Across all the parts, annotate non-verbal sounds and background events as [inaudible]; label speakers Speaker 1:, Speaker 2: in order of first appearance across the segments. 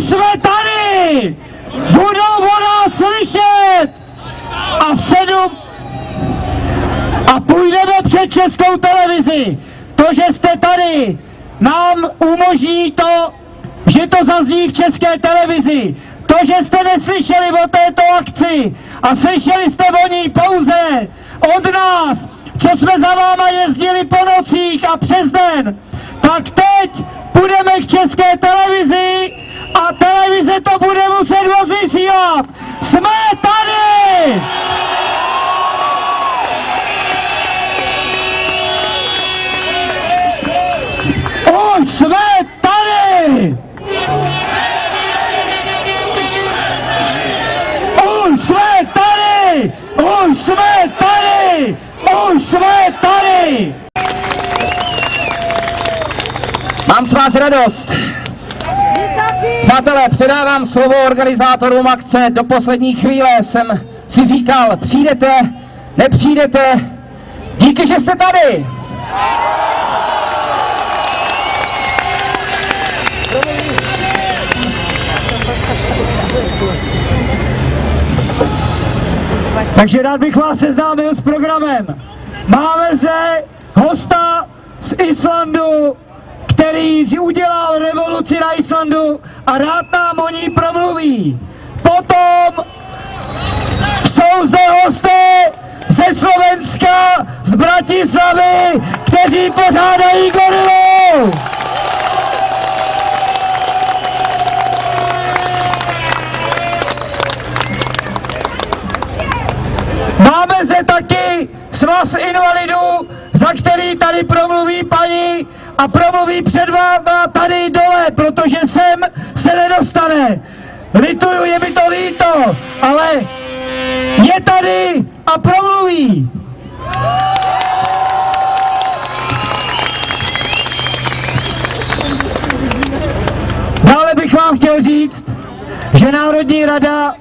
Speaker 1: Už jsme tady! Budou o nás slyšet! A v sedm... A půjdeme před českou televizi. To, že jste tady, nám umožní to, že to zazní v české televizi. To, že jste neslyšeli o této akci a slyšeli jste o ní pouze od nás, co jsme za váma jezdili po nocích a přes den, tak teď půjdeme k české televizi a televize to bude muset odvysílat. Jsme tady! Už jsme tady! Už jsme tady! Už jsme tady! Už jsme tady!
Speaker 2: Mám z vás radost. Přátelé, předávám slovo organizátorům akce. Do poslední chvíle jsem si říkal, přijdete, nepřijdete. Díky, že jste tady.
Speaker 1: Takže rád bych vás seznámil s programem. Máme zde hosta z Islandu, který udělal revoluci na Islandu a rád nám o ní promluví. Potom jsou zde hosté ze Slovenska, z Bratislavy, kteří pořádají gorilu. Máme zde taky svaz invalidů, za který tady promluví paní a promluví před váma tady dole, protože sem se nedostane. Lituju, je mi to líto, ale je tady a promluví. Dále bych vám chtěl říct, že Národní rada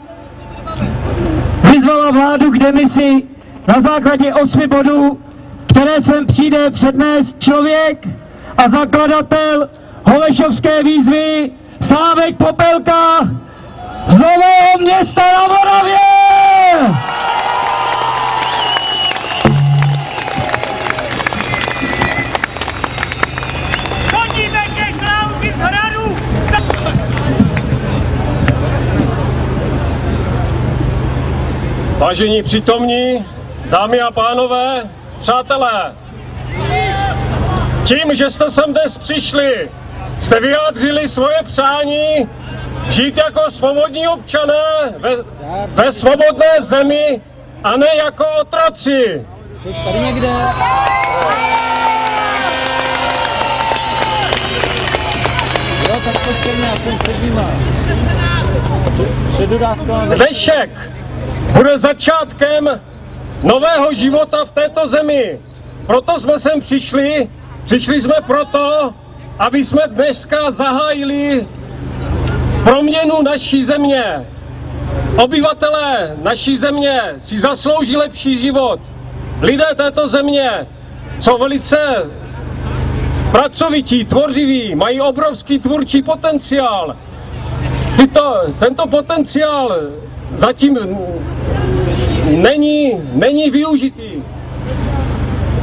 Speaker 1: vyzvala vládu k demisi na základě osmi bodů, které sem přijde přednést člověk a zakladatel Holešovské výzvy Slávek Popelka z Nového města na Moravě!
Speaker 3: Vážení přítomní, dámy a pánové, přátelé, tím, že jste sem dnes přišli, jste vyjádřili svoje přání žít jako svobodní občané ve, ve svobodné zemi a ne jako otroci.
Speaker 2: Tady někde. Jo, tak počkej nějakou před nima. Před dodávkou.
Speaker 3: Dnešek bude začátkem nového života v této zemi. Proto jsme sem přišli. Přišli jsme proto, aby jsme dneska zahájili proměnu naší země. Obyvatelé naší země si zaslouží lepší život. Lidé této země jsou velice pracovití, tvořiví, mají obrovský tvůrčí potenciál. Tyto, tento potenciál zatím není, není využitý.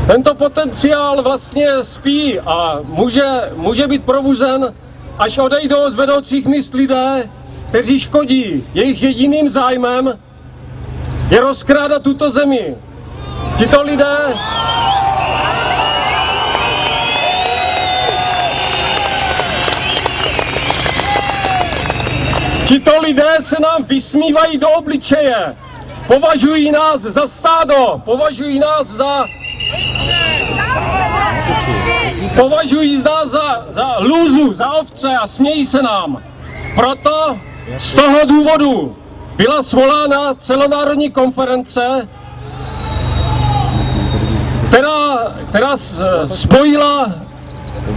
Speaker 3: Tento potenciál vlastně spí a může, může být probuzen, až odejdou z vedoucích míst lidé, kteří škodí. Jejich jediným zájmem je rozkrádat tuto zemi. Tito lidé Tito lidé se nám vysmívají do obličeje. Považují nás za stádo, považují nás za... Považují nás za, za lůzu, za ovce a smějí se nám. Proto z toho důvodu byla svolána celonárodní konference, která, která spojila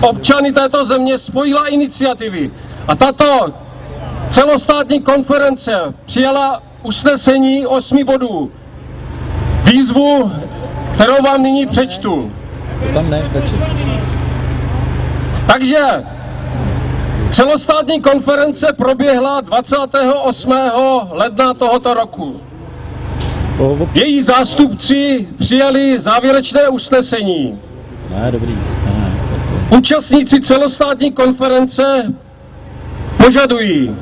Speaker 3: občany této země, spojila iniciativy. A tato celostátní konference přijala usnesení osmi bodů. Výzvu, kterou vám nyní přečtu.
Speaker 2: Tam ne, stačí.
Speaker 3: Takže Celostátní konference proběhla 28. ledna tohoto roku. Její zástupci přijali závěrečné usnesení. Účastníci celostátní konference požadují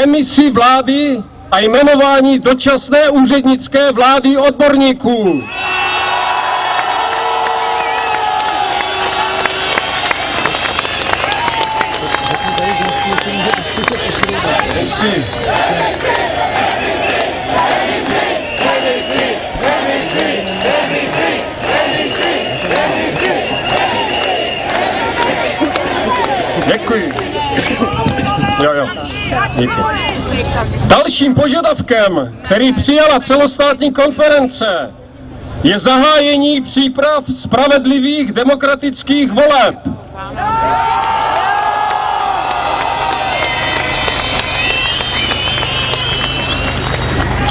Speaker 3: demisi vlády a jmenování dočasné úřednické vlády odborníků. Si. Děkuji. Jo, jo. Díky. Dalším požadavkem, který přijala celostátní konference, je zahájení příprav spravedlivých demokratických voleb.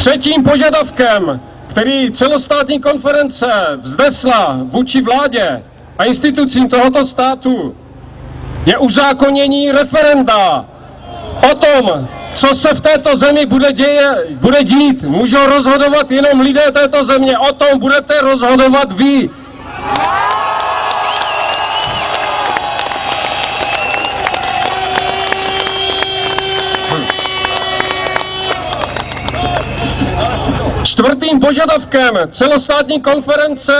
Speaker 3: Třetím požadavkem, který celostátní konference vznesla vůči vládě a institucím tohoto státu, je uzákonění referenda o tom, co se v této zemi bude, děje, bude dít. Můžou rozhodovat jenom lidé této země. O tom budete rozhodovat vy. Čtvrtým požadavkem celostátní konference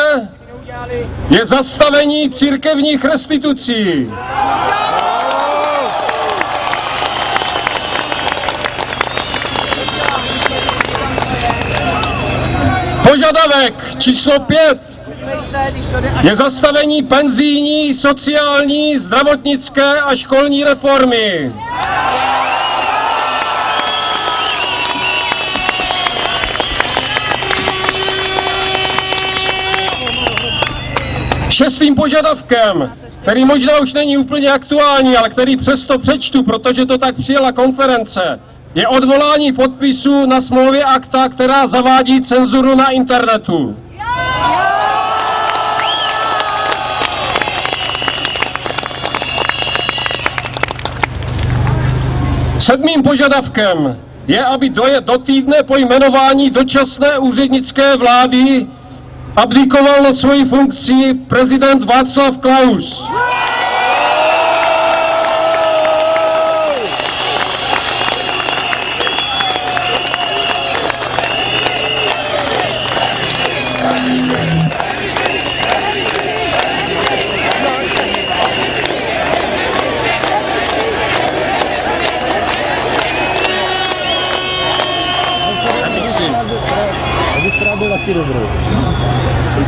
Speaker 3: je zastavení církevních restitucí. Požadavek číslo pět je zastavení penzijní, sociální, zdravotnické a školní reformy. Šestým požadavkem, který možná už není úplně aktuální, ale který přesto přečtu, protože to tak přijela konference, je odvolání podpisu na smlouvě akta, která zavádí cenzuru na internetu. Sedmým požadavkem je, aby doje do týdne po jmenování dočasné úřednické vlády abdikoval na svoji funkci prezident Václav Klaus.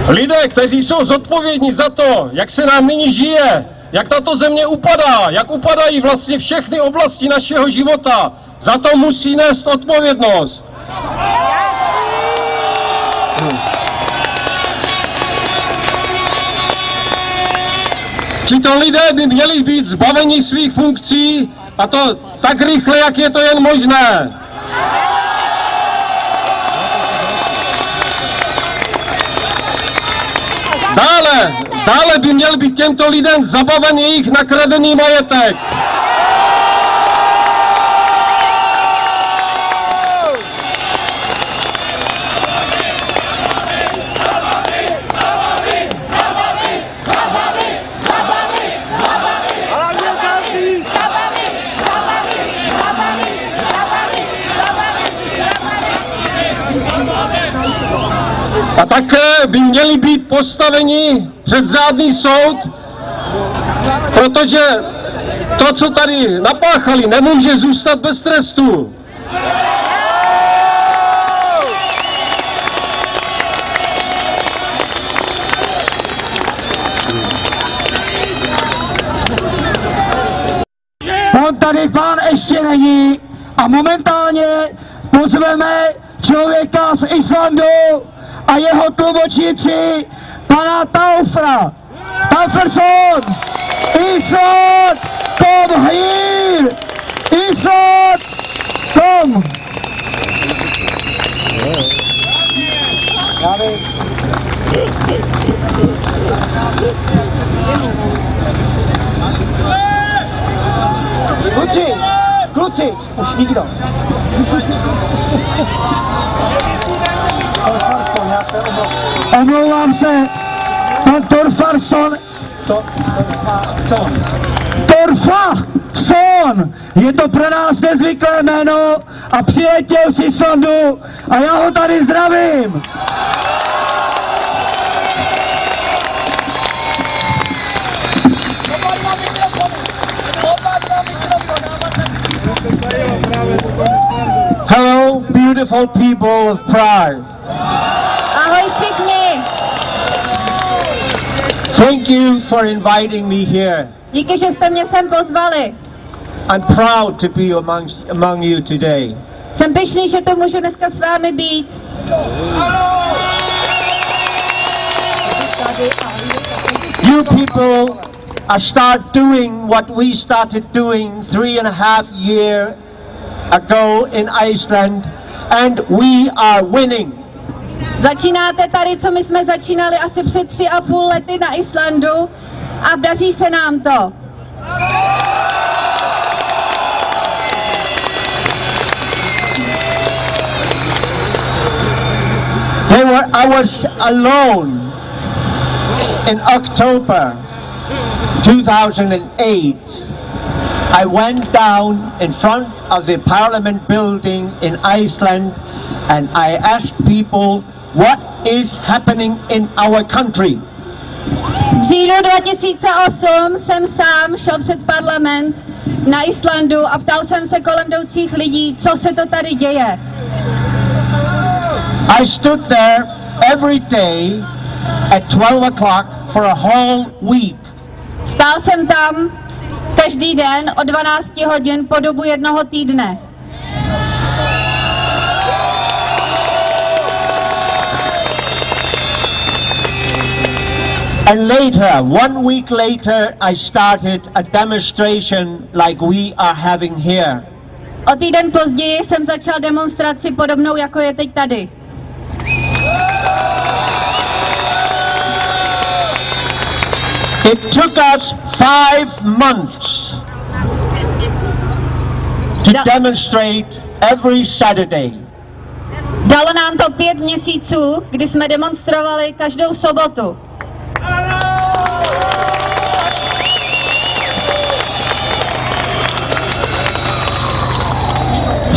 Speaker 3: Lidé, kteří jsou zodpovědní za to, jak se nám nyní žije, jak tato země upadá, jak upadají vlastně všechny oblasti našeho života, za to musí nést odpovědnost. Tito lidé by měli být zbaveni svých funkcí a to tak rychle, jak je to jen možné. Dále, dále by měl být těmto lidem zabaven jejich nakradený majetek. Také by měli být postaveni před řádný soud, protože to, co tady napáchali, nemůže zůstat bez trestu.
Speaker 1: On tady pán ještě není a momentálně pozveme člověka z Islandu a jeho tlumočníci pana Taufra. Tauferson! Island! Come here! Island! Come! Kluci, už nikdo. Omlouvám se, pan Torfarson. Torfa Son! Je to pro nás nezvyklé jméno a přiletěl si sondu a já ho tady zdravím!
Speaker 4: Hello, beautiful people of Prague. Thank you for inviting me here.
Speaker 5: Díky, že jste mě sem pozvali.
Speaker 4: I'm proud to be among, among you today.
Speaker 5: Jsem pyšný, že to můžu dneska s vámi být.
Speaker 4: You people are start doing what we started doing three and a half year ago in Iceland, and we are winning.
Speaker 5: Začínáte tady, co my jsme začínali asi před tři a půl lety na Islandu a daří se nám to.
Speaker 4: They were, I was alone in October 2008. I went down in front of the parliament building in Iceland and I asked people what is happening in our country.
Speaker 5: V říjnu 2008 jsem sám šel před parlament na Islandu a ptal jsem se kolem jdoucích lidí, co se to tady děje.
Speaker 4: I stood there every day at 12 o'clock for a whole week.
Speaker 5: Stál jsem tam každý den o 12 hodin po dobu jednoho týdne.
Speaker 4: And later, one week later, I started a demonstration like we are having here.
Speaker 5: O týden později jsem začal demonstraci podobnou, jako je teď tady.
Speaker 4: It took us five months to
Speaker 5: Da-
Speaker 4: demonstrate every Saturday.
Speaker 5: Dalo nám to pět měsíců, kdy jsme demonstrovali každou sobotu.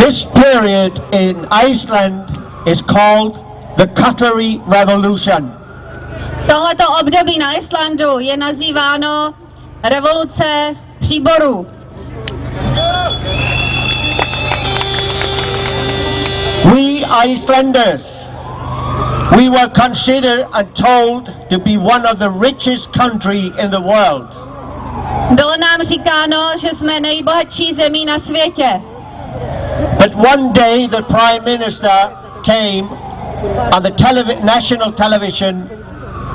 Speaker 4: This period in Iceland is called the Cutlery Revolution.
Speaker 5: Tohleto období na Islandu je nazýváno revoluce příborů.
Speaker 4: We Icelanders, we were considered and told to be one of the richest country in the world.
Speaker 5: Bylo nám říkáno, že jsme nejbohatší zemí na světě.
Speaker 4: But one day the prime minister came on the televi- national television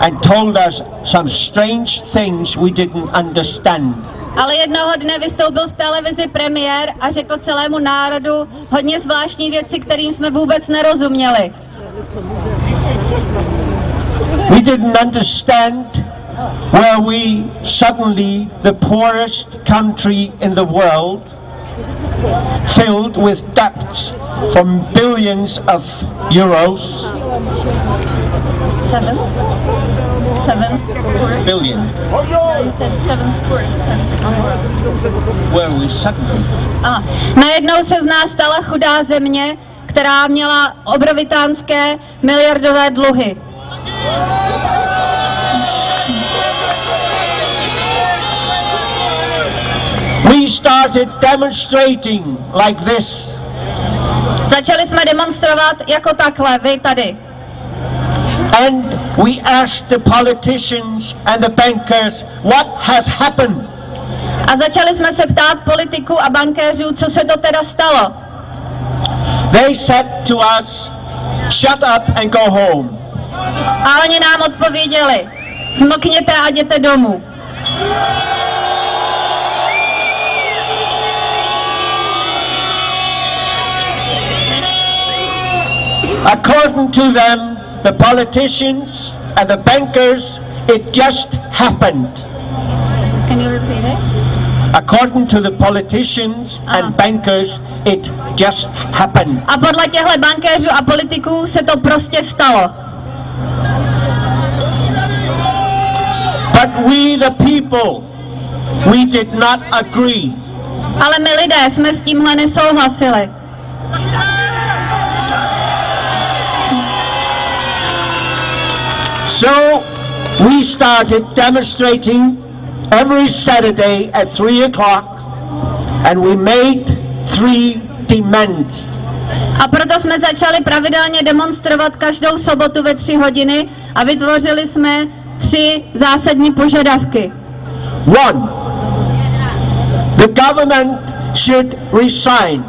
Speaker 4: and told us some strange things we didn't understand.
Speaker 5: Ale jednoho dne vystoupil v televizi premiér a řekl celému národu hodně zvláštní věci, kterým jsme vůbec nerozuměli.
Speaker 4: We didn't understand where we suddenly the poorest country in the world filled with debts from billions of euros
Speaker 5: Seven? Seven?
Speaker 4: billion where we suddenly
Speaker 5: A najednou se z nás stala chudá země, která měla obrovitánské miliardové dluhy.
Speaker 4: We started demonstrating like this
Speaker 5: Začali jsme demonstrovat jako takhle, vy tady.
Speaker 4: and we asked the politicians and the bankers what has happened
Speaker 5: A začali jsme se ptát politiků a bankéřů, co se to teda stalo.
Speaker 4: they said to us shut up and go home
Speaker 5: A oni nám odpověděli, zmlkněte a jděte domů.
Speaker 4: According to them, the politicians and the bankers, it just happened.
Speaker 5: Can you repeat it?
Speaker 4: According to the politicians ah. and bankers, it just happened.
Speaker 5: A podle těchto bankéřů a politiků se to prostě stalo.
Speaker 4: But we, the people, we did not agree.
Speaker 5: Ale my lidé jsme s tímhle nesouhlasili.
Speaker 4: So we started demonstrating every Saturday at 3 o'clock and we made three demands.
Speaker 5: A proto jsme začali pravidelně demonstrovat každou sobotu ve tři hodiny a vytvořili jsme tři zásadní požadavky.
Speaker 4: One, the government should resign.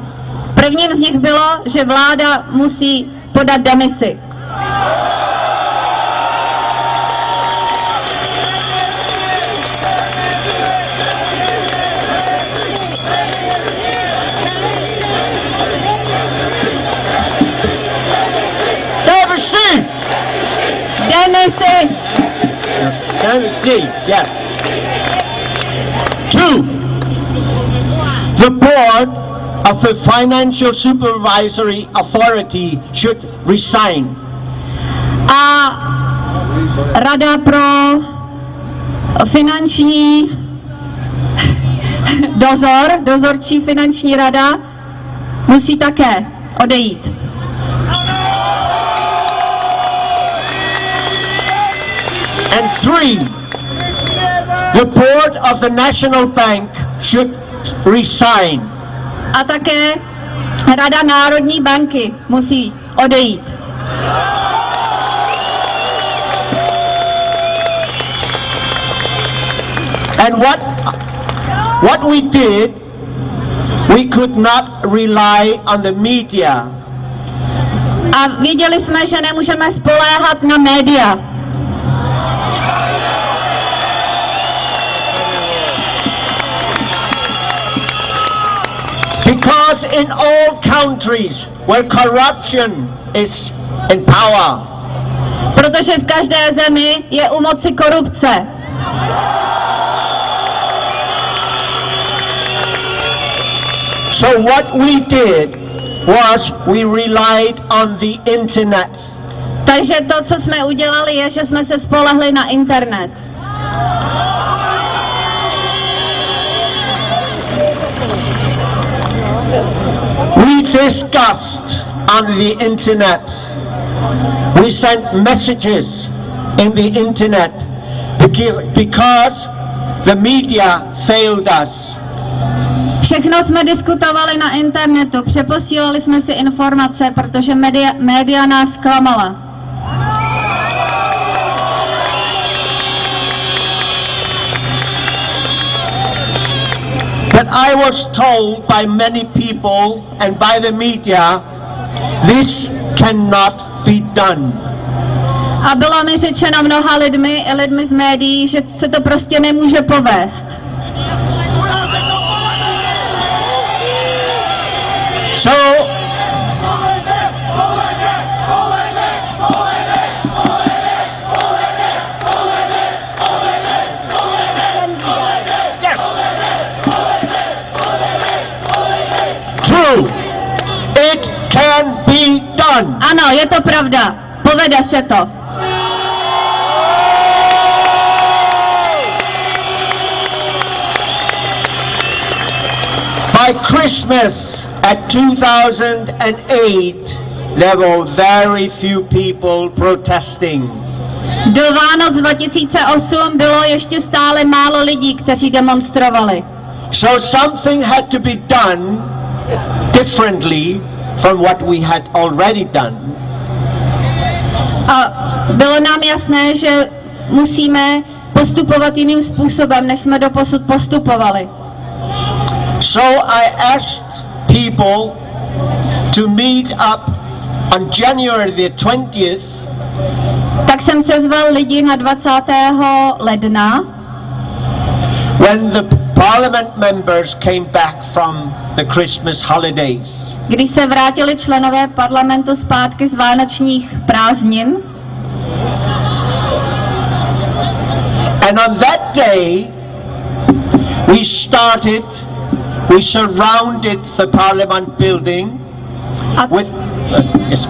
Speaker 5: Prvním z nich bylo, že vláda musí podat demisi.
Speaker 4: Demisi!
Speaker 5: Demisi!
Speaker 4: Demisi, yes. Two, the board of the Financial Supervisory Authority should resign.
Speaker 5: A Rada pro finanční dozor, dozorčí finanční rada, musí také odejít.
Speaker 4: And three, the board of the National Bank should resign.
Speaker 5: A také Rada Národní banky musí odejít.
Speaker 4: And what what we did, we could not rely on the media.
Speaker 5: A věděli jsme, že nemůžeme spoléhat na média.
Speaker 4: Because in all countries where corruption is in power,
Speaker 5: Protože v každé zemi je u moci korupce.
Speaker 4: so what we did was we relied on the internet.
Speaker 5: Takže to, co jsme udělali, je, že jsme se spolehli na internet.
Speaker 4: Discussed on the internet. We sent messages in the internet because, because the media failed us.
Speaker 5: Všechno jsme diskutovali na internetu, přeposílali jsme si informace, protože média, média nás zklamala.
Speaker 4: But I was told by many people and by the media, this cannot be done.
Speaker 5: A bylo mi řečeno mnoha lidmi, lidmi z médií, že se to prostě nemůže povést.
Speaker 4: So done.
Speaker 5: Ano, je to pravda. Povede se to.
Speaker 4: By Christmas at 2008, there were very few people protesting.
Speaker 5: Do Vánoc 2008 bylo ještě stále málo lidí, kteří demonstrovali.
Speaker 4: So something had to be done differently from what we had already done.
Speaker 5: A bylo nám jasné, že musíme postupovat jiným způsobem, než jsme doposud postupovali.
Speaker 4: So I asked people to meet up on January the 20th
Speaker 5: Tak jsem sezval lidi na 20. ledna,
Speaker 4: when the parliament members came back from the Christmas holidays.
Speaker 5: Když se vrátili členové parlamentu zpátky z vánočních prázdnin.
Speaker 4: And on that day, We started, we surrounded the parliament building
Speaker 5: A,
Speaker 4: with.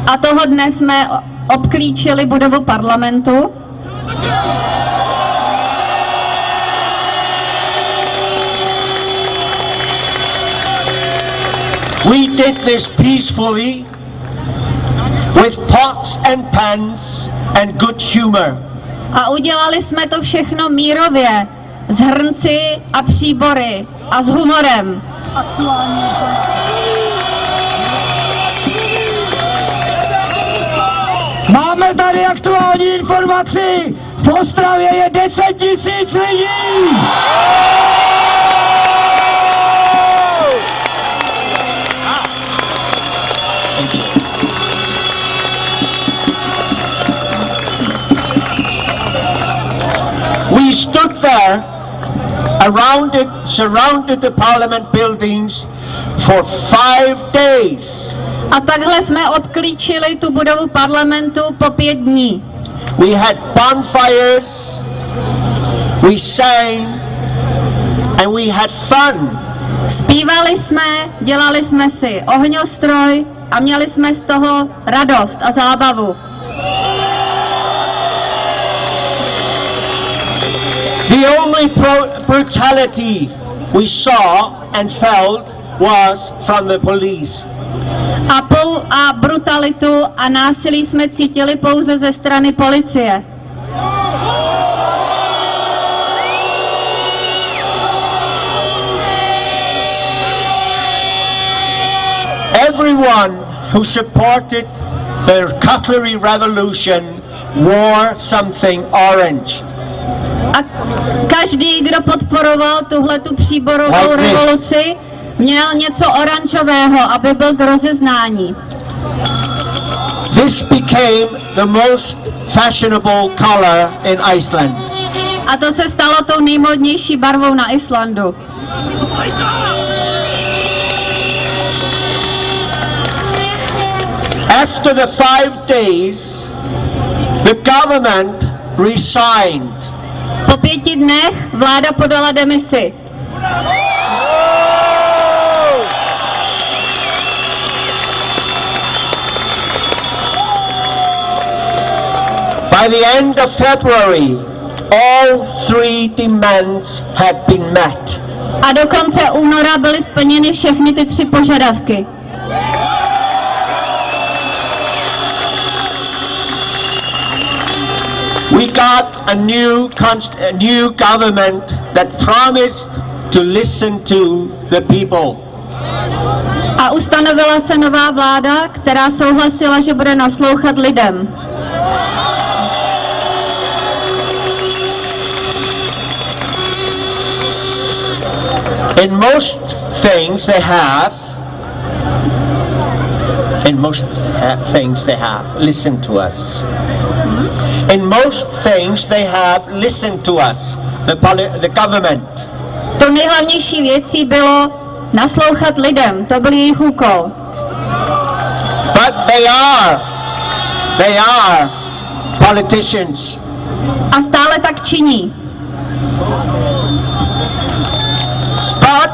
Speaker 5: A toho dne jsme obklíčili budovu parlamentu.
Speaker 4: We did this peacefully with pots and pans and good humor.
Speaker 5: A udělali jsme to všechno mírově, s hrnci a příbory a s humorem.
Speaker 1: Máme tady aktuální informaci. V Ostravě je 10 tisíc lidí.
Speaker 4: There around it, surrounded the parliament buildings for five days.
Speaker 5: A takhle jsme obklíčili tu budovu parlamentu po pět dní.
Speaker 4: We had bonfires, we sang, and we had fun.
Speaker 5: Zpívali jsme, dělali jsme si ohňostroj a měli jsme z toho radost a zábavu.
Speaker 4: The only brutality we saw and felt was from the police.
Speaker 5: A, pou, a brutalitu a násilí jsme cítili pouze ze strany policie.
Speaker 4: Everyone who supported the cutlery revolution wore something orange.
Speaker 5: A každý, kdo podporoval tuhle tu příborovou revoluci, měl něco oranžového, aby byl k rozeznání.
Speaker 4: This became the most fashionable color in Iceland.
Speaker 5: A to se stalo tou nejmodnější barvou na Islandu.
Speaker 4: After the five days, the government resigned.
Speaker 5: Pěti dnech vláda podala demisi.
Speaker 4: By the end of February, all three demands had been met.
Speaker 5: A do konce února byly splněny všechny ty tři požadavky.
Speaker 4: We got a new, a new government that promised to listen to the people.
Speaker 5: A ustanovila se nová vláda, která souhlasila, že bude naslouchat lidem.
Speaker 4: In most things they have, in most ha- things they have listened to us. In most things they have listened to us, the, poli- the government.
Speaker 5: To nejhlavnější věcí bylo naslouchat lidem, to byl jejich úkol.
Speaker 4: But they are, they are politicians.
Speaker 5: A stále tak činí.
Speaker 4: But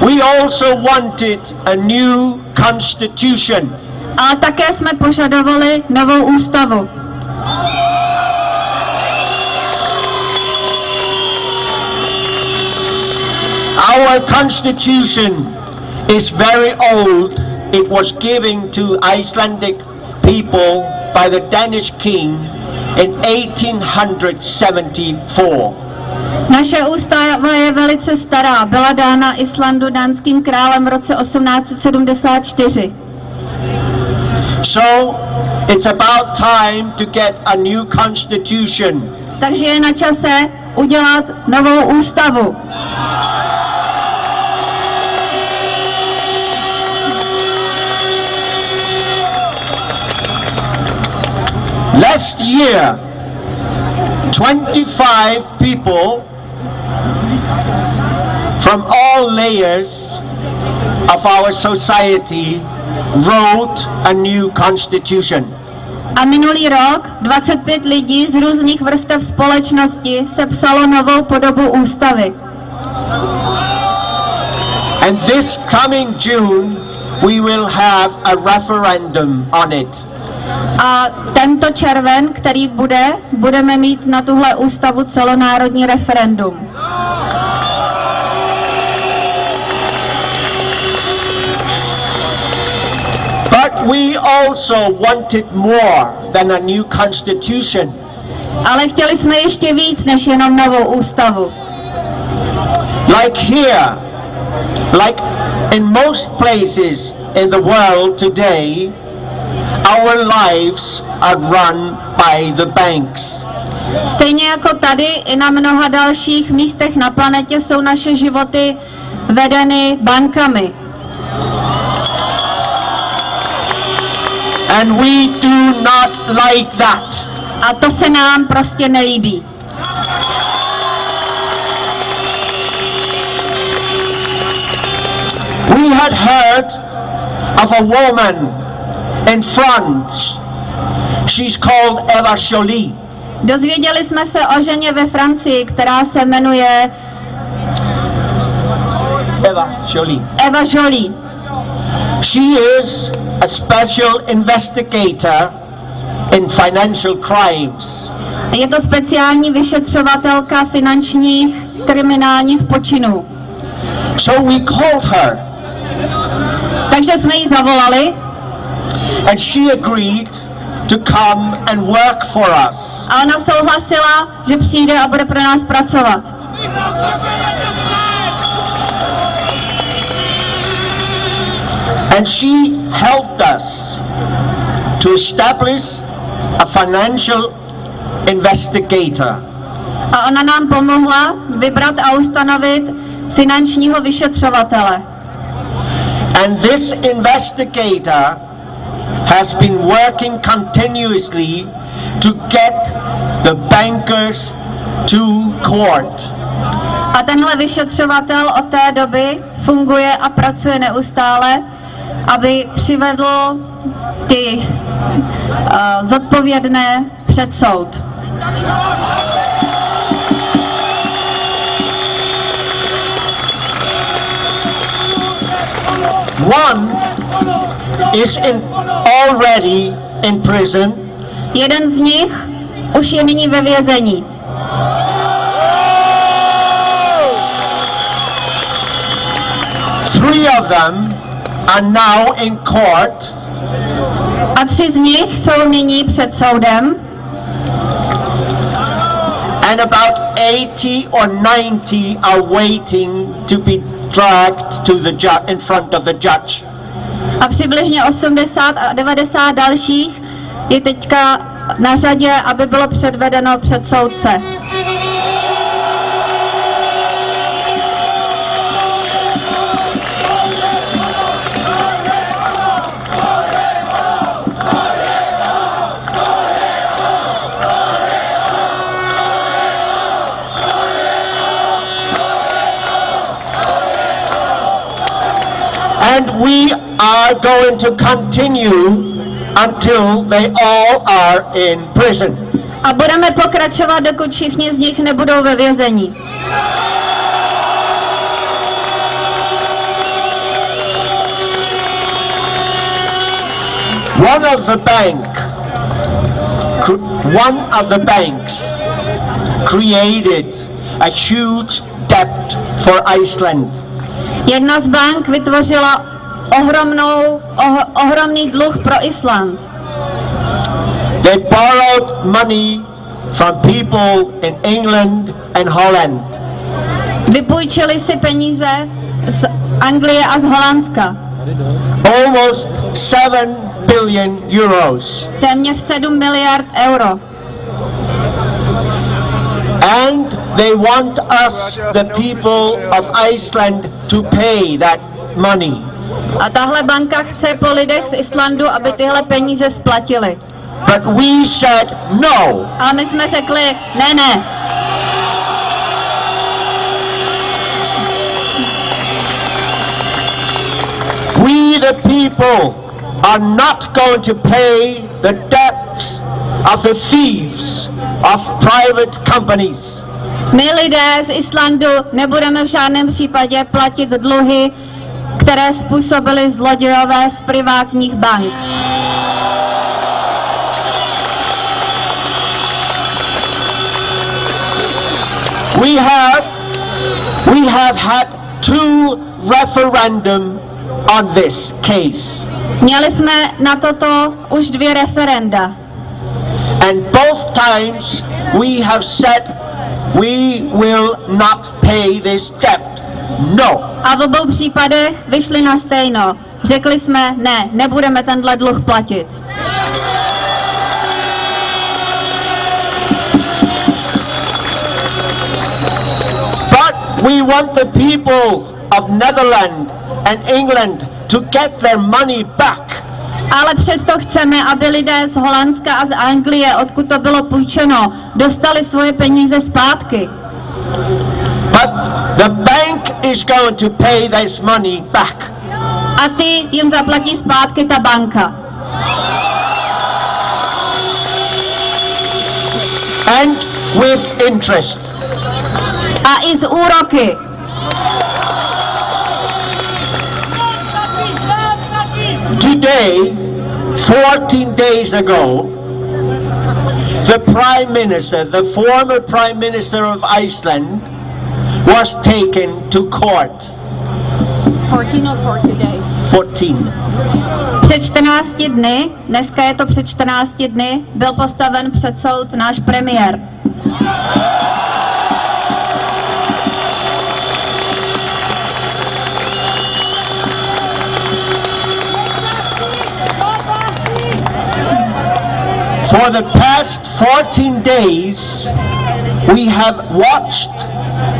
Speaker 4: we also wanted a new constitution.
Speaker 5: Ale také jsme požadovali novou ústavu.
Speaker 4: Our constitution is very old. It was given to Icelandic people by the Danish king in 1874.
Speaker 5: Naše ústava je velice stará, byla dána Islandu dánským králem v roce 1874.
Speaker 4: So it's about time to get a new constitution.
Speaker 5: Takže je na čase udělat novou ústavu.
Speaker 4: Last year, 25 people from all layers of our society wrote a new constitution.
Speaker 5: A minulý rok 25 lidí z různých vrstev společnosti sepsalo novou podobu ústavy.
Speaker 4: And this coming June, we will have a referendum on it.
Speaker 5: A tento červen, který bude, budeme mít na tuhle ústavu celonárodní referendum.
Speaker 4: We also wanted more than a new constitution.
Speaker 5: Ale chtěli jsme ještě víc než jenom novou ústavu.
Speaker 4: Like here, like in most places in the world today, our lives are run by the banks.
Speaker 5: Stejně jako tady i na mnoha dalších místech na planetě jsou naše životy vedeny bankami.
Speaker 4: And we do not like that.
Speaker 5: A to se nám prostě nelíbí.
Speaker 4: We had heard of a woman in France. She's called Eva Jolie.
Speaker 5: Dozvěděli jsme se o ženě ve Francii, která se jmenuje
Speaker 4: Eva Jolie.
Speaker 5: Eva Jolie.
Speaker 4: She is a special investigator in financial crimes.
Speaker 5: Je to speciální vyšetřovatelka finančních kriminálních počinů.
Speaker 4: So we called her
Speaker 5: Takže jsme ji zavolali
Speaker 4: and she agreed to come and work for us.
Speaker 5: a ona souhlasila, že přijde a bude pro nás pracovat.
Speaker 4: And she helped us to establish a financial investigator.
Speaker 5: A ona nám pomohla vybrat a ustanovit finančního vyšetřovatele.
Speaker 4: And this investigator has been working continuously to get the bankers to court.
Speaker 5: A tenhle vyšetřovatel od té doby funguje a pracuje neustále, aby přivedl ty uh, zodpovědné před soud.
Speaker 4: One is in already in prison
Speaker 5: Jeden z nich už je nyní ve vězení.
Speaker 4: Three of them are now in court,
Speaker 5: A tři z nich jsou nyní před soudem
Speaker 4: and about 80 or 90 are waiting to be dragged to the ju- in front of the judge.
Speaker 5: a přibližně 80 a 90 dalších je teďka na řadě, aby bylo předvedeno před soudce.
Speaker 4: And we are going to continue until they all are in prison.
Speaker 5: A budeme pokračovat, dokud všichni z nich nebudou ve vězení.
Speaker 4: One of the bank, one of the banks created a huge debt for Iceland.
Speaker 5: Jedna z bank vytvořila ohromnou, oh, ohromný dluh pro Island.
Speaker 4: They borrowed money from people in England and Holland.
Speaker 5: Vypůjčili si peníze z Anglie a z Holandska.
Speaker 4: Almost 7 billion euros.
Speaker 5: Téměř 7 miliard euro.
Speaker 4: And they want us, the people of Iceland, to pay that money.
Speaker 5: A tahle banka chce po lidech z Islandu, aby tyhle peníze splatili.
Speaker 4: But we said no.
Speaker 5: Ale my jsme řekli, ne, ne,
Speaker 4: We, the people, are not going to pay the debts of the thieves of private companies.
Speaker 5: My lidé z Islandu nebudeme v žádném případě platit dluhy které způsobili zlodějové z privátních bank.
Speaker 4: We have we have had two referendum on this case.
Speaker 5: Měli jsme na toto už dvě referenda.
Speaker 4: And both times we have said we will not pay this debt. No.
Speaker 5: A v obou případech vyšli na stejno. Řekli jsme, ne, nebudeme tenhle dluh platit.
Speaker 4: But we want the people of Netherlands and England to get their money back.
Speaker 5: Ale přesto chceme, aby lidé z Holandska a z Anglie, odkud to bylo půjčeno, dostali svoje peníze zpátky.
Speaker 4: But the bank is going to pay this money back.
Speaker 5: A ty jim zaplatí zpátky ta banka.
Speaker 4: And with interest.
Speaker 5: A i z úroky.
Speaker 4: Today, 14 days ago, the Prime Minister, the former Prime Minister of Iceland, was taken to court.
Speaker 5: 14 or 40 days.
Speaker 4: 14.
Speaker 5: Před 14 dny, dneska je to před 14 dny, byl postaven před soud náš premiér.
Speaker 4: For the past 14 days, we have watched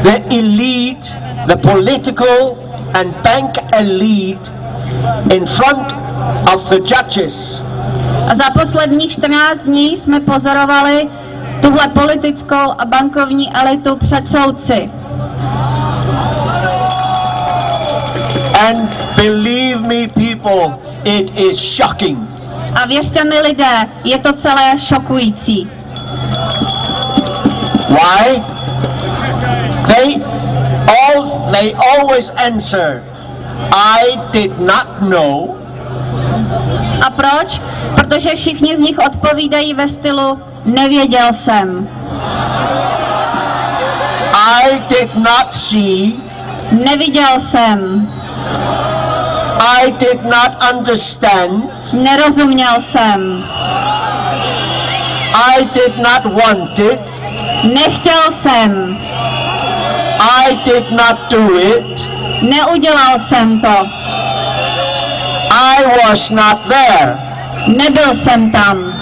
Speaker 4: the elite, the political and bank elite in front of the judges.
Speaker 5: A za posledních 14 dní jsme pozorovali tuhle politickou a bankovní elitu před soudci.
Speaker 4: And believe me, people, it is shocking.
Speaker 5: A věřte mi lidé, je to celé šokující.
Speaker 4: Why? They all they always answer, I did not know,
Speaker 5: A proč? Protože všichni z nich odpovídají ve stylu nevěděl jsem,
Speaker 4: I did not see,
Speaker 5: neviděl jsem,
Speaker 4: I did not understand,
Speaker 5: nerozuměl jsem,
Speaker 4: I did not want it,
Speaker 5: nechtěl jsem,
Speaker 4: I did not do it,
Speaker 5: neudělal jsem to,
Speaker 4: I was not there.
Speaker 5: nebyl jsem tam.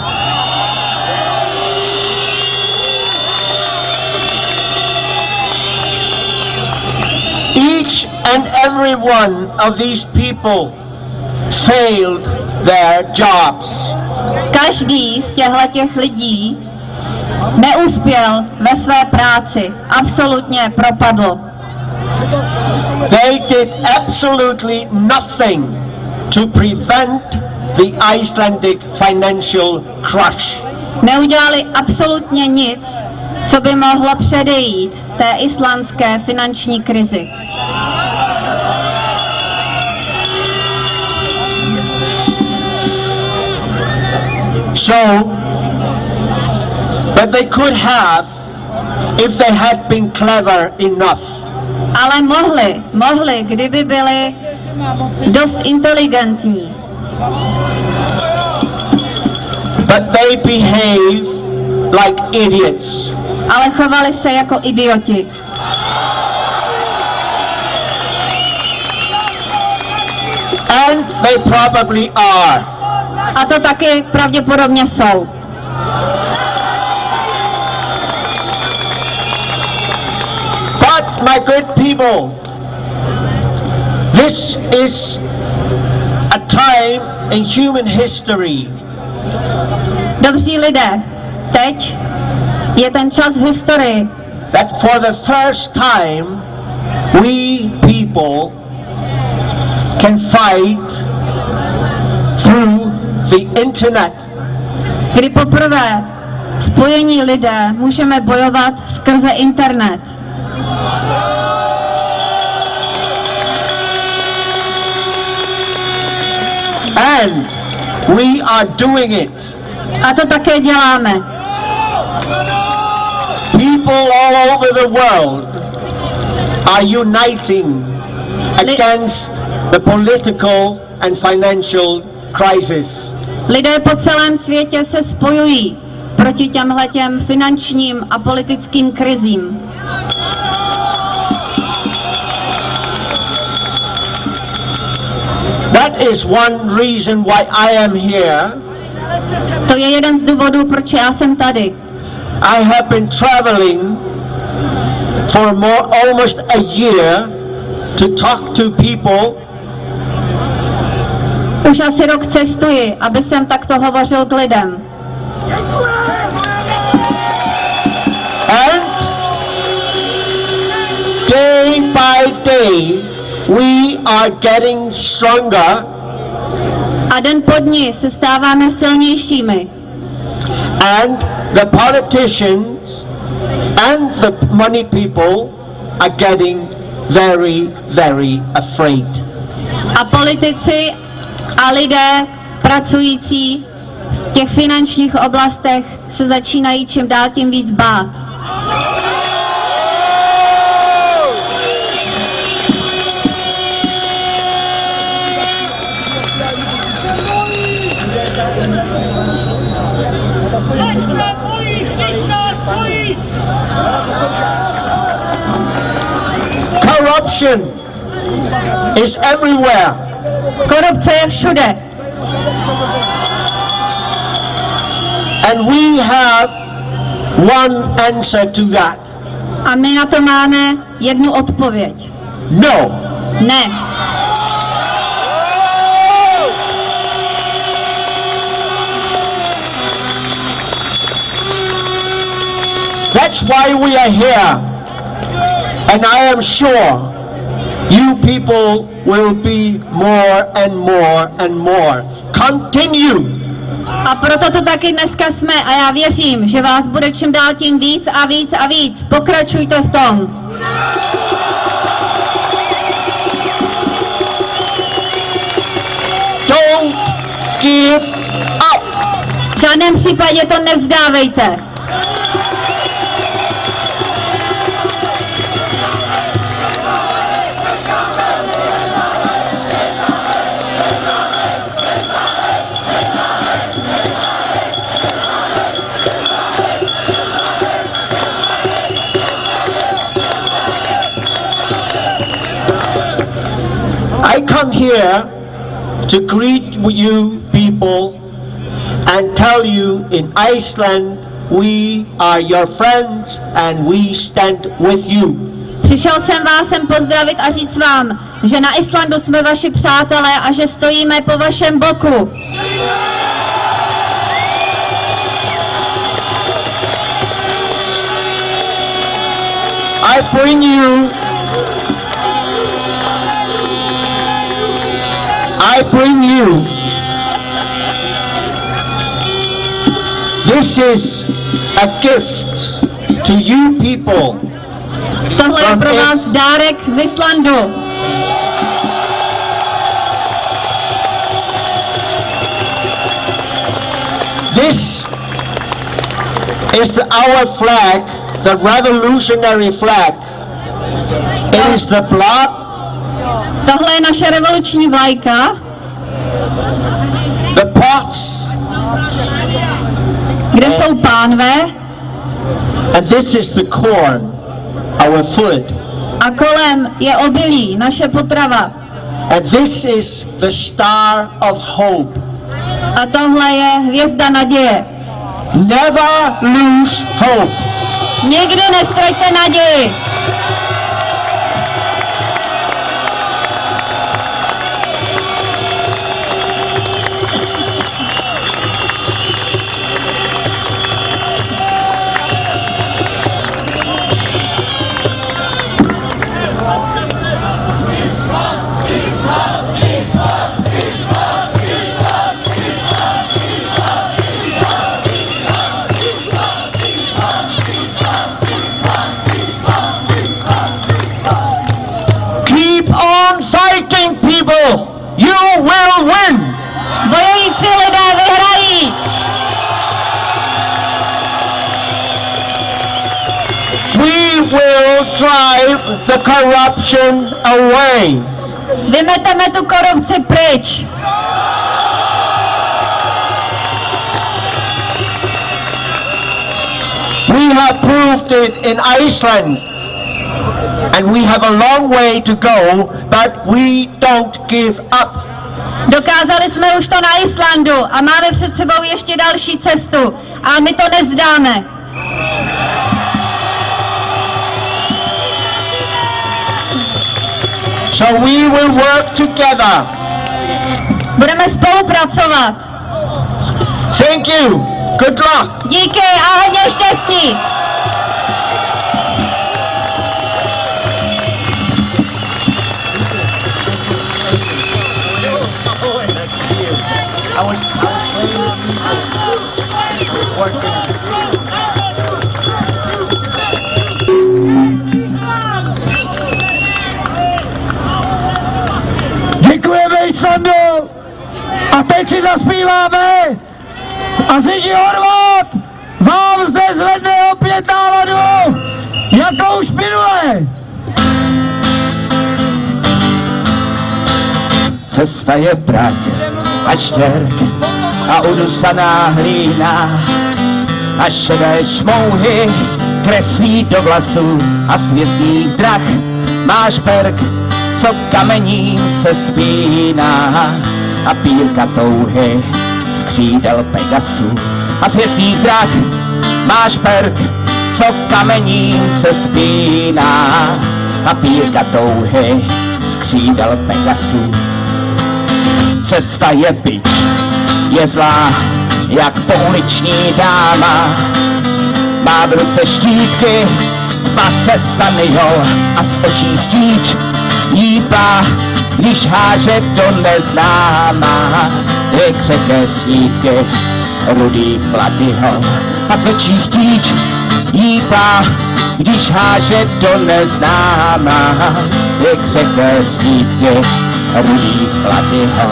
Speaker 4: Each and every one of these people failed their jobs.
Speaker 5: Každý z těchto těch lidí neuspěl ve své práci, absolutně propadl.
Speaker 4: They did absolutely nothing to prevent the Icelandic financial crush.
Speaker 5: Neudělali absolutně nic, co by mohlo předejít té islandské finanční krizi.
Speaker 4: So, but they could have if they had been clever enough.
Speaker 5: Ale mohli, mohli, kdyby byli dost inteligentní.
Speaker 4: But they behave like idiots.
Speaker 5: Ale chovali se jako idioti.
Speaker 4: And they probably are.
Speaker 5: A to taky pravděpodobně jsou.
Speaker 4: But my good people, this is a time in human history
Speaker 5: Dobří lidé, teď je ten čas v historii,
Speaker 4: that for the first time we people can fight through the internet.
Speaker 5: kdy poprvé spojení lidé můžeme bojovat skrze internet.
Speaker 4: And we are doing it.
Speaker 5: A to také děláme.
Speaker 4: People all over the world are uniting against the political and financial crisis.
Speaker 5: Lidé po celém světě se spojují proti těmhletěm finančním a politickým krizím.
Speaker 4: That is one reason why I am here.
Speaker 5: To je jeden z důvodů, proč já jsem tady.
Speaker 4: I have been traveling for more almost a year to talk to people
Speaker 5: Už asi rok cestuji, aby jsem takto hovořil k lidem.
Speaker 4: and day by day we are getting stronger
Speaker 5: A den po dni se stáváme silnějšími.
Speaker 4: and the politicians and the money people are getting very very afraid.
Speaker 5: A politici a lidé pracující v těch finančních oblastech se začínají čím dál tím víc bát.
Speaker 4: Corruption is everywhere.
Speaker 5: Je všude.
Speaker 4: And we have one answer to that.
Speaker 5: A my na to máme jednu odpověď.
Speaker 4: No.
Speaker 5: Ne.
Speaker 4: That's why we are here. And I am sure you people will be more and more and more. Continue.
Speaker 5: A proto tu taky dneska jsme a já věřím, že vás bude čím dál tím víc a víc a víc. Pokračujte v tom.
Speaker 4: Don't give up.
Speaker 5: V žádném případě to nevzdávejte.
Speaker 4: I come here to greet you people and tell you in Iceland we are your friends and we stand with you.
Speaker 5: Přišel jsem vás sem pozdravit a říct vám, že na Islandu jsme vaši přátelé a že stojíme po vašem boku.
Speaker 4: I bring you I bring you This is a gift to you people
Speaker 5: Tohle je pro vás dárek z Islandu.
Speaker 4: This is the, our flag, the revolutionary flag. It is the blood
Speaker 5: Tohle je naše revoluční vlajka,
Speaker 4: pots,
Speaker 5: kde jsou pánve
Speaker 4: and this is the corn, our food.
Speaker 5: a kolem je obilí, naše potrava.
Speaker 4: And this is the star of hope.
Speaker 5: A tohle je hvězda naděje.
Speaker 4: Never lose hope.
Speaker 5: Nikdy nestraťte naději.
Speaker 4: Drive the corruption away.
Speaker 5: Vymeteme tu korupci pryč.
Speaker 4: We have proved it in Iceland. And we have a long way to go, but we don't give up.
Speaker 5: Dokázali jsme už to na Islandu a máme před sebou ještě další cestu. A my to nevzdáme.
Speaker 4: So we will work together.
Speaker 5: Budeme spolupracovat.
Speaker 4: Thank you. Good luck.
Speaker 5: Díky a hodně štěstí.
Speaker 4: I was, I was working.
Speaker 1: Islandu! A teď si zaspíváme! A Ziggy Horvat vám zde zvedne opět náladu, jako už minule!
Speaker 2: Cesta je prach a štěrk a udusaná hlína a šedé šmouhy kreslí do vlasů a svězdných drah máš perk, co kamením se spíná. A pílka touhy z křídel Pegasu a svězdných drah máš perk, co kamením se spíná. A pílka touhy z křídel Pegasu. Cesta je bič, je zlá, jak pouliční dáma. Má v ruce štítky, dva se stanijou a z očí chtíč jípa, když háže do neznáma. Je křehké slítky, rudý platyho a z očí chtíč jípa, když háže do neznáma. Je křehké slítky, rudý platyho.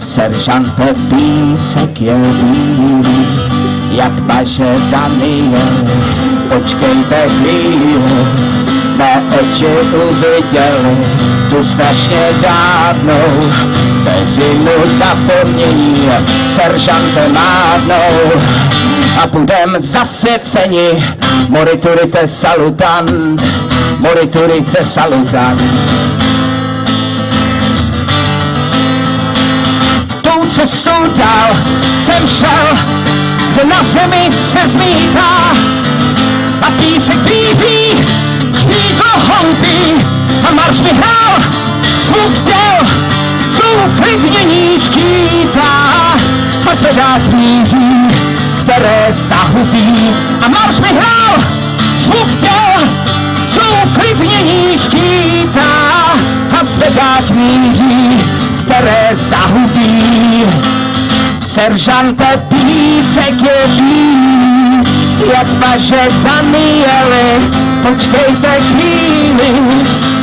Speaker 2: Seržante písek je bílý, jak vaše Daniel. Počkejte chvíli, mé oči uviděli tu strašně dávnou vteřinu zapomnění seržante mávnou a budem zasvěceni moriturite salutant moriturite salutant. Tou cestou dál jsem šel, kde na zemi se zmítá a písek bízí, houpí a marš mi hrál zvuk děl, co uklidnění skýtá a zvedá kníží, které zahubí. A marš mi hrál zvuk děl, co uklidnění skýtá a zvedá kníží, které zahubí. Seržante písek je bílý, jak vaše Danieli, počkejte chvíli,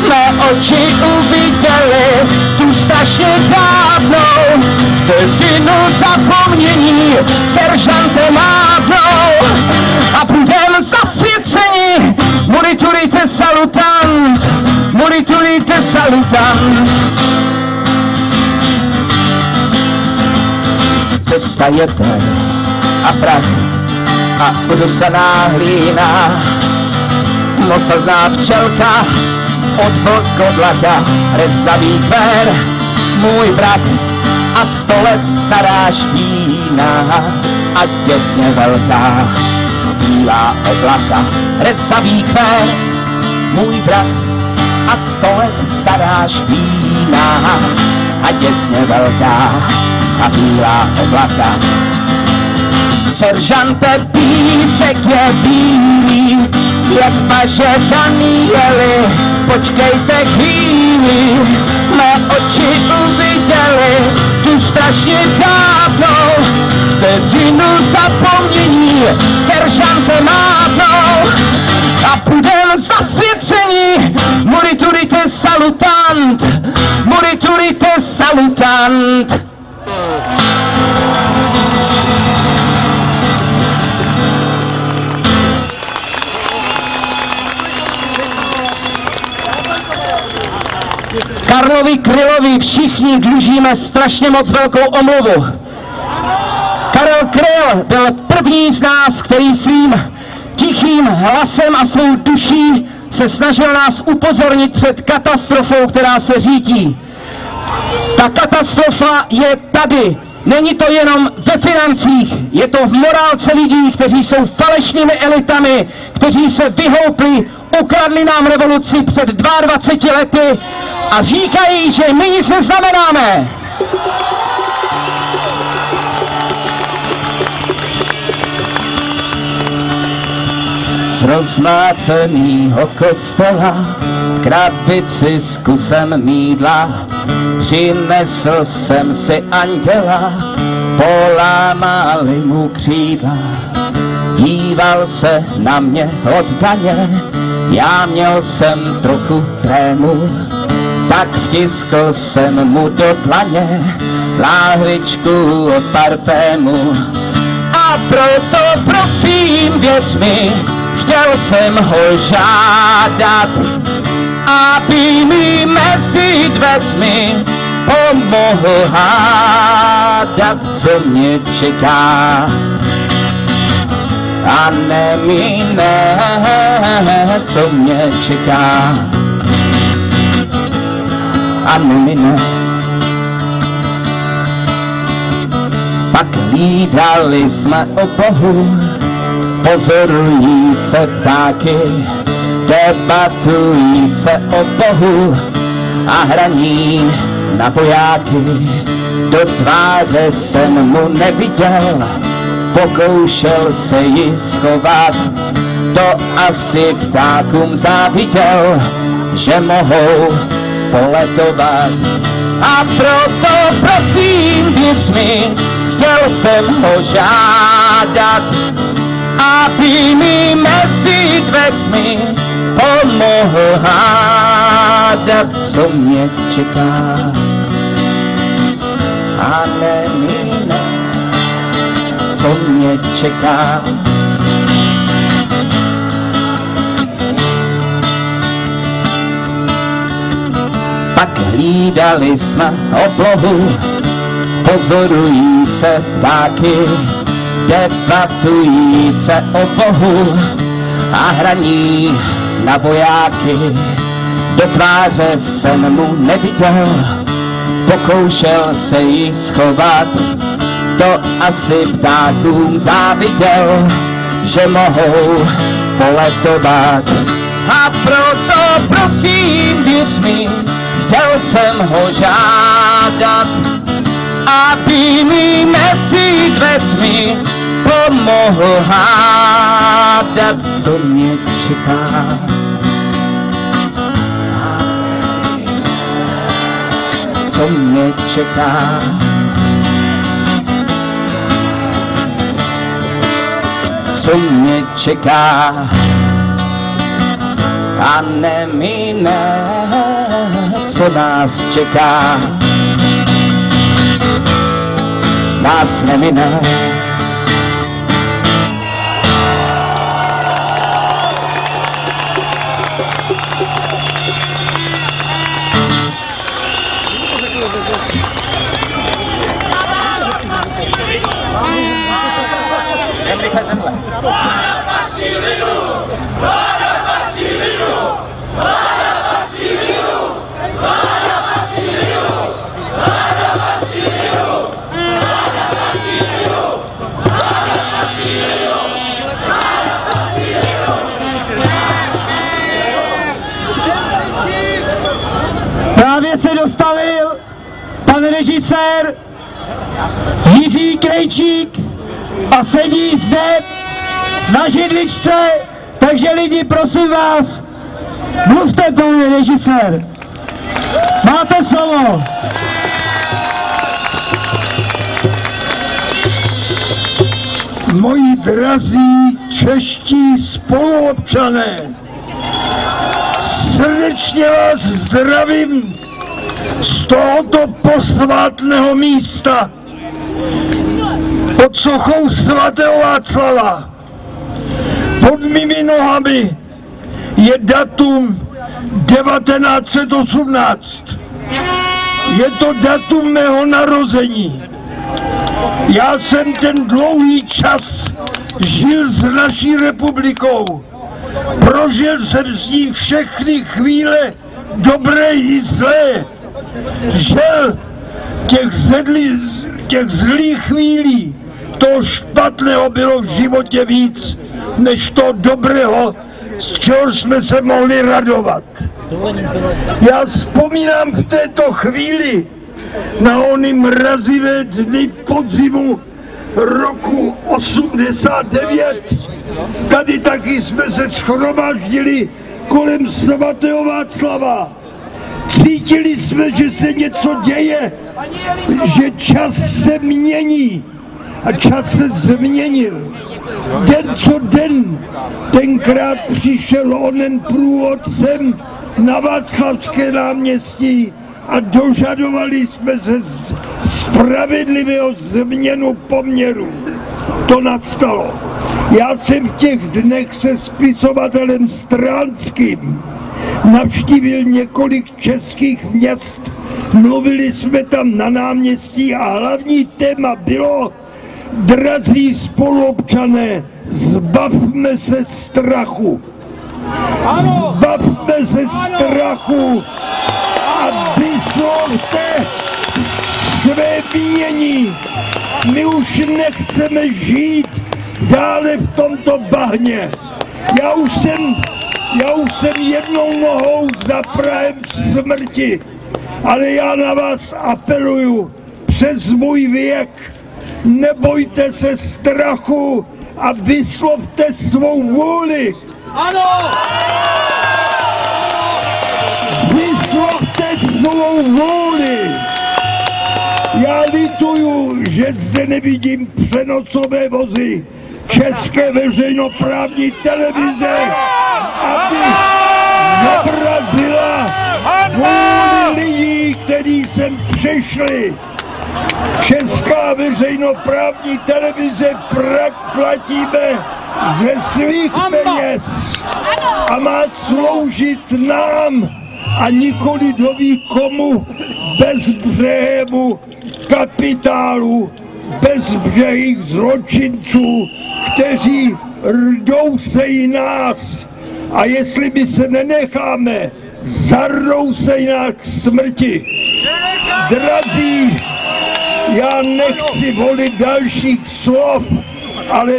Speaker 2: mé oči uviděli tu strašně dávnou. Vteřinu zapomnění, seržante mávnou a budem zasvěceni, monitorujte salutant, monitorujte salutant. Cesta je ten a prach a udusaná hlína. Nosa zná včelka od vlkodlaka, rezavý kver, můj brak a sto let stará špína a těsně velká bílá oblaka, rezavý kver, můj brak a sto let stará špína a těsně velká a bílá oblaka. Seržante písek je bílý, jak vaše Danieli, počkejte chvíli, mé oči uviděli tu strašně dávnou vteřinu zapomnění, seržante mávnou a budem zasvěceni, moriturite salutant, moriturite salutant. Karlovi Krylovi všichni dlužíme strašně moc velkou omluvu. Karel Kryl byl první z nás, který svým tichým hlasem a svou duší se snažil nás upozornit před katastrofou, která se řítí. Ta katastrofa je tady. Není to jenom ve financích, je to v morálce lidí, kteří jsou falešnými elitami, kteří se vyhoupli, ukradli nám revoluci před 22 lety a říkají, že my nic neznamenáme. Rozmácenýho kostela krabici s kusem mídla přinesl jsem si anděla, polámali mu křídla. Díval se na mě oddaně, já měl jsem trochu trému, tak vtiskl jsem mu do dlaně láhvičku od parfému. A proto prosím, věř mi, chtěl jsem ho žádat, aby mi mezi dveřmi pomohl hádat, co mě čeká. A nemine, co mě čeká. A nemine. Pak lídali jsme o Bohu, pozorujíce ptáky, debatujíce o Bohu a hraní na vojáky. Do tváře jsem mu neviděl, pokoušel se ji schovat, to asi ptákům záviděl, že mohou poletovat. A proto prosím, věř mi, chtěl jsem ho žádat, aby mi mezi dveřmi pomohl hádat, co mě čeká. A nemine, co mě čeká. Pak hlídali jsme oblohu, pozorujíce ptáky, debatujíce o Bohu a hraní na vojáky. Do tváře jsem mu neviděl, pokoušel se jí schovat, to asi ptákům záviděl, že mohou poletovat. A proto prosím, věř mi, chtěl jsem ho žádat, aby mi mezi dveřmi pomohl hádat, co mě čeká. Co mě čeká. Co mě čeká. A nemine, co nás čeká. Nás nemine.
Speaker 1: Sedí zde na židličce, takže lidi, prosím vás, mluvte, pane režisér. Máte slovo.
Speaker 6: Moji drazí čeští spoluobčané, srdečně vás zdravím z tohoto posvátného místa pod sochou svatého Václava. Pod mými nohami je datum 1918. Je to datum mého narození. Já jsem ten dlouhý čas žil s naší republikou. Prožil jsem z ní všechny chvíle dobré i zlé. Žel těch, zedli, těch zlých chvílí, toho špatného bylo v životě víc, než to dobrého, z čeho jsme se mohli radovat. Já vzpomínám v této chvíli na ony mrazivé dny podzimu roku 89. Tady taky jsme se schromáždili kolem svatého Václava. Cítili jsme, že se něco děje, že čas se mění. A čas se změnil. Den co den, tenkrát přišel onen průvod sem na Václavské náměstí a dožadovali jsme se spravedlivého změnu poměru. To nastalo. Já jsem v těch dnech se spisovatelem Stránským navštívil několik českých měst. Mluvili jsme tam na náměstí a hlavní téma bylo Drazí spoluobčané, zbavme se strachu. Zbavme se strachu a vyslovte své mínění. My už nechceme žít dále v tomto bahně. Já už jsem, já už jsem jednou nohou za Prahem smrti, ale já na vás apeluju přes můj věk. Nebojte se strachu a vyslovte svou vůli.
Speaker 7: Ano!
Speaker 6: Vyslovte svou vůli. Já lituju, že zde nevidím přenosové vozy České veřejnoprávní televize, aby zobrazila vůli lidí, kteří sem přišli. Česká veřejnoprávní televize pra- platíme ze svých peněz a má sloužit nám a nikoli doví komu bezbřehému kapitálu, bezbřehých zločinců, kteří rdousejí nás. A jestli my se nenecháme, zarrousejí nás k smrti. Drazí, já nechci volit dalších slov, ale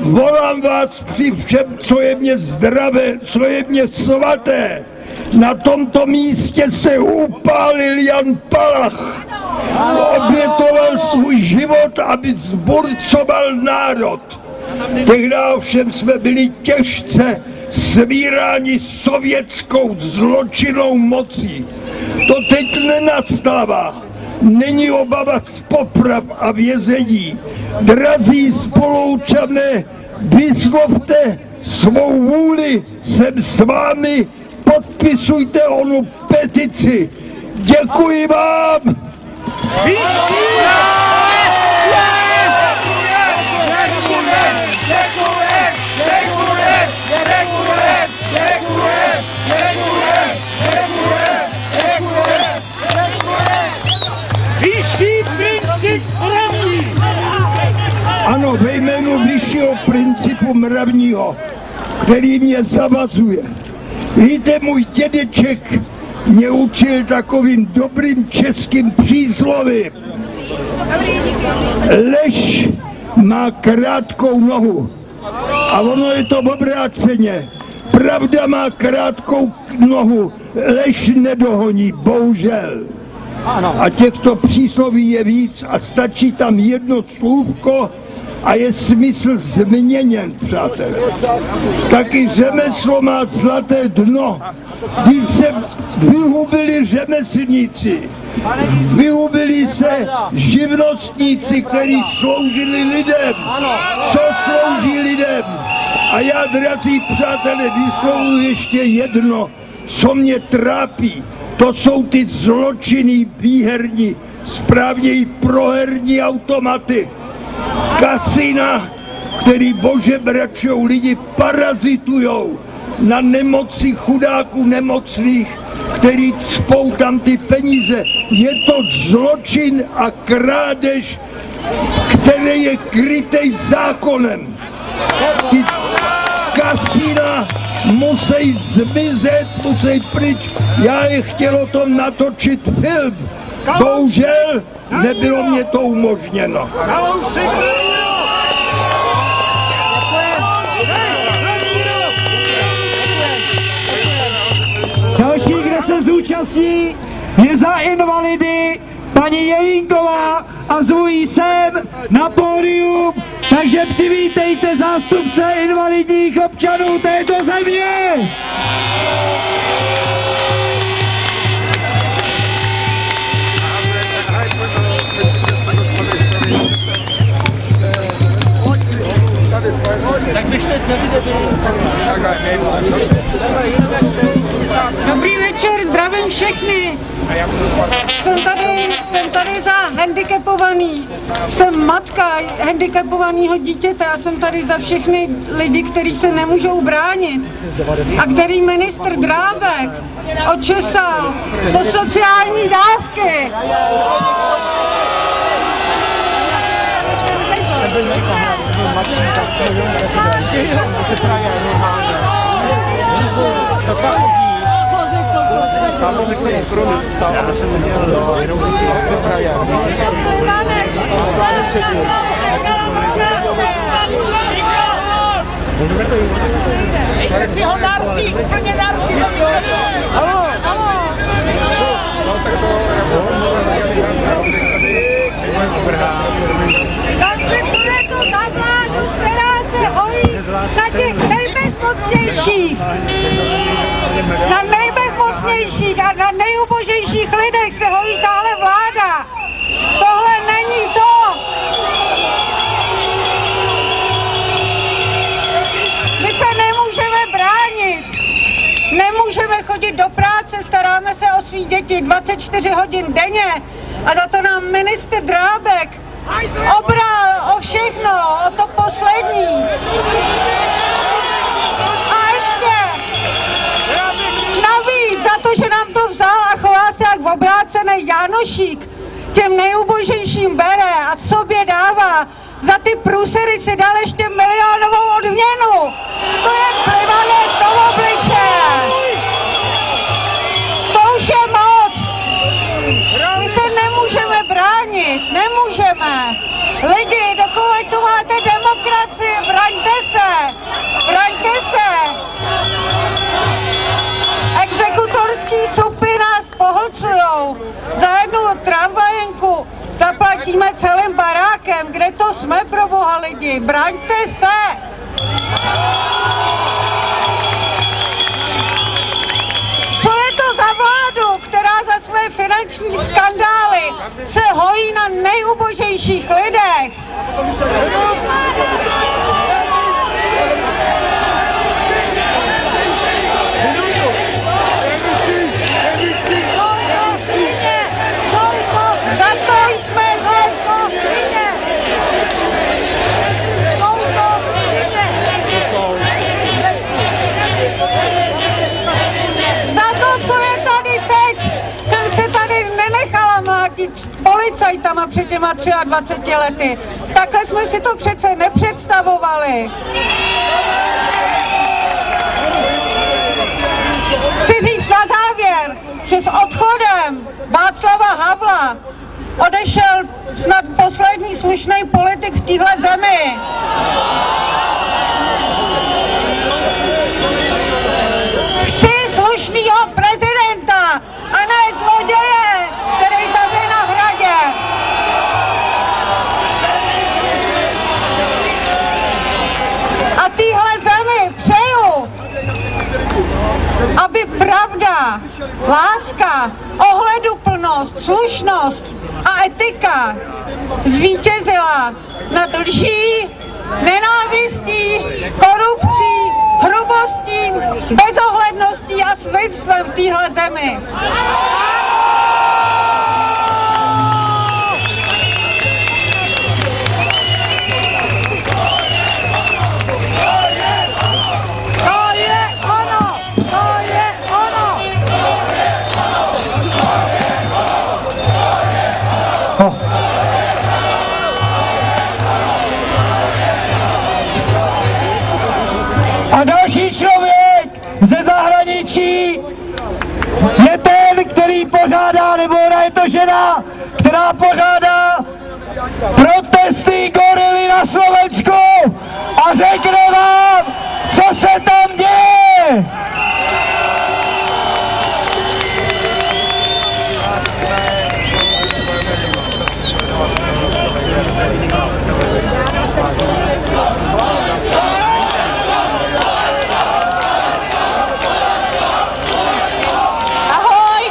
Speaker 6: volám vás při všem, co je mě zdravé, co je mě svaté. Na tomto místě se upálil Jan Palach. Obětoval svůj život, aby zburcoval národ. Tehdy ovšem jsme byli těžce svíráni sovětskou zločinnou mocí. To teď nenastává. Není obava z poprav a vězení. Drazí spoluobčané, vyslovte svou vůli, jsem s vámi, podpisujte onu petici. Děkuji vám!
Speaker 7: Vyšší
Speaker 6: Ano, ve jménu vyššího principu mravního, který mě zavazuje. Víte, můj dědeček mě učil takovým dobrým českým příslovím. Lež má krátkou nohu. A ono je to obráceně. Pravda má krátkou nohu, lež nedohoní, bohužel. A těchto přísloví je víc a stačí tam jedno slůvko a je smysl změněn, přátelé. Taky řemeslo má zlaté dno. Když se vyhubili řemeslníci, vyhubili se živnostníci, kteří sloužili lidem. Co slouží lidem? A já, drazí přátelé, vyslovuji ještě jedno, co mě trápí. To jsou ty zločiny výherní, správně i proherní automaty kasina, který bože bračou lidi parazitujou na nemoci chudáků nemocných, který cpou tam ty peníze. Je to zločin a krádež, který je krytej zákonem. Ty kasína musí zmizet, musí pryč. Já je chtěl o tom natočit film. Bohužel nebylo mě to umožněno.
Speaker 1: Další, kde se zúčastní, je za invalidy paní Jelínková a zvují sem na pódium, takže přivítejte zástupce invalidních občanů této země.
Speaker 8: Dobrý večer, zdravím všechny. Jsem tady, jsem tady za handicapovaný. Jsem matka handicapovaného dítěte a jsem tady za všechny lidi, kteří se nemůžou bránit. A který ministr Drábek očesal do sociální dávky.
Speaker 7: Dejte si ho na ruky, úplně na ruky.
Speaker 8: Takže to je to za vládu, která se hojí na těch nejbezmocnějších. Na nejbezmocnějších a na nejubožejších lidech se hojí tahle vláda. Tohle není to. My se nemůžeme bránit. Nemůžeme chodit do práce, staráme se o svý děti 24 hodin denně a za to nám ministr Drábek obral o všechno, o to poslední. Navíc za to, že nám to vzal a chová se jak obrácený Jánošík, těm nejubožejším bere a sobě dává. Za ty průsery si dal ještě milionovou odměnu. To je plivané do obliče. To už je moc. My se nemůžeme bránit, nemůžeme. Lidi, dokud tu máte demokracii, braňte se, braňte se. Exekutorský supy nás pohlcujou. Za jednu tramvajenku zaplatíme celým barákem. Kde to jsme pro boha lidi? Braňte se! Co je to za vládu, která za své finanční skandály se hojí na nejubožejších lidech? Policajtama před těma 23 lety. Takhle jsme si to přece nepředstavovali. Chci říct na závěr, že s odchodem Václava Havla odešel snad poslední slušný politik v téhle zemi. Láska, ohleduplnost, slušnost a etika zvítězila nad lží, nenávistí, korupcí, hrubostí, bezohledností a svinstvem v téhle zemi.
Speaker 1: Ona je to žena, která pořádá protesty gorily na Slovensku a řekne vám, co se tam děje.
Speaker 9: Ahoj!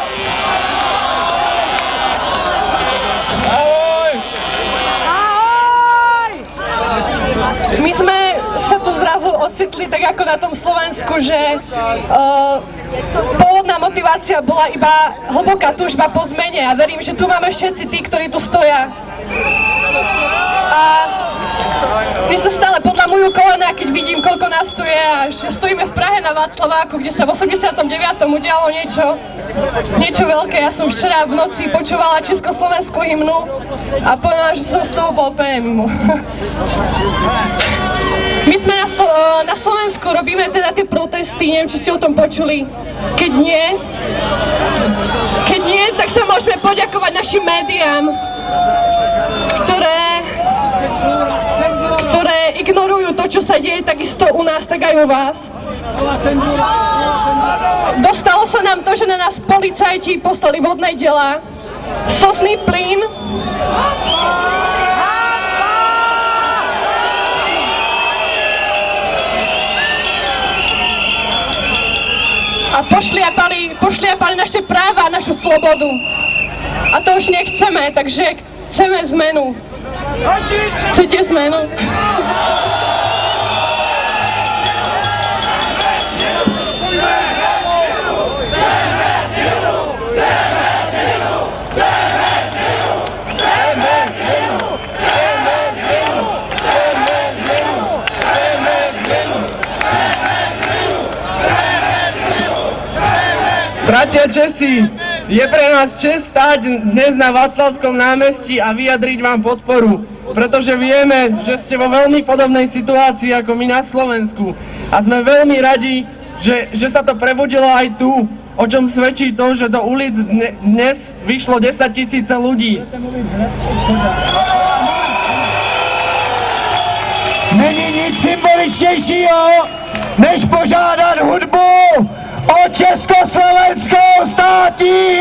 Speaker 9: Ahoj! My sme sa tu ocitli tak ako na tom Slovensku, že uh, pôvodná motivácia bola iba hlboká túžba po zmene a verím, že tu máme všetci tí, ktorí tu stoja. A mne sa stále podľamujú kolena, keď vidím, koľko nás tu je a že stojíme v Prahe na Václaváku, kde sa v 89. udialo niečo, niečo veľké. Ja som včera v noci počúvala československú hymnu a povedala, že som z toho bol úplne. [laughs] My sme na, eh, na Slovensku robíme teda tie protesty, neviem, či ste o tom počuli. Keď nie, keď nie, tak sa môžeme poďakovať našim médiám, ktoré ktoré ignorujú to, čo sa deje takisto u nás, tak aj u vás. Dostalo sa nám to, že na nás policajti poslali vodné dela, slzný plyn, a pošliapali, pošliapali naše práva a našu slobodu. A to už nechceme, takže chceme zmenu. Chcete zmenu?
Speaker 10: Bratia Česi, je pre nás čest stať dnes na Václavskom námestí a vyjadriť vám podporu, pretože vieme, že ste vo veľmi podobnej situácii ako my na Slovensku a sme veľmi radi, že, že sa to prebudilo aj tu, o čom svedčí to, že do ulic dne- dnes vyšlo 10 tisíce ľudí.
Speaker 1: Není nic symboličtějšího, než požádat hudbu o československou státní